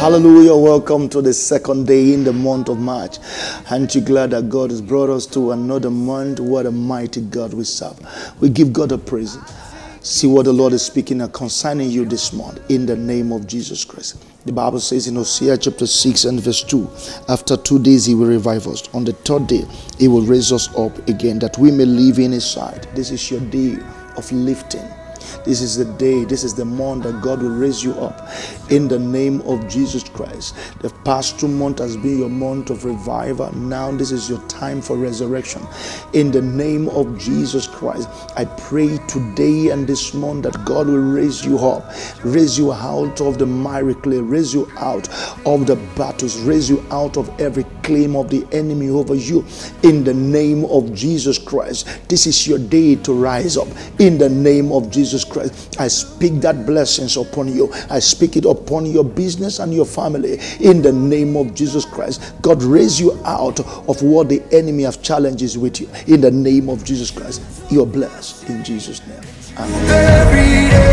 Hallelujah. Welcome to the second day in the month of March. Aren't you glad that God has brought us to another month? What a mighty God we serve. We give God a praise. See what the Lord is speaking and concerning you this month in the name of Jesus Christ. The Bible says in Hosea chapter 6 and verse 2 After two days he will revive us. On the third day he will raise us up again that we may live in his sight. This is your day of lifting. This is the day, this is the month that God will raise you up in the name of Jesus Christ. The past two months has been your month of revival. Now, this is your time for resurrection. In the name of Jesus Christ, I pray today and this month that God will raise you up, raise you out of the miry clay, raise you out of the battles, raise you out of every claim of the enemy over you. In the name of Jesus Christ, this is your day to rise up. In the name of Jesus Christ. I speak that blessings upon you. I speak it upon your business and your family in the name of Jesus Christ. God raise you out of what the enemy have challenges with you in the name of Jesus Christ. You're blessed in Jesus' name. Amen.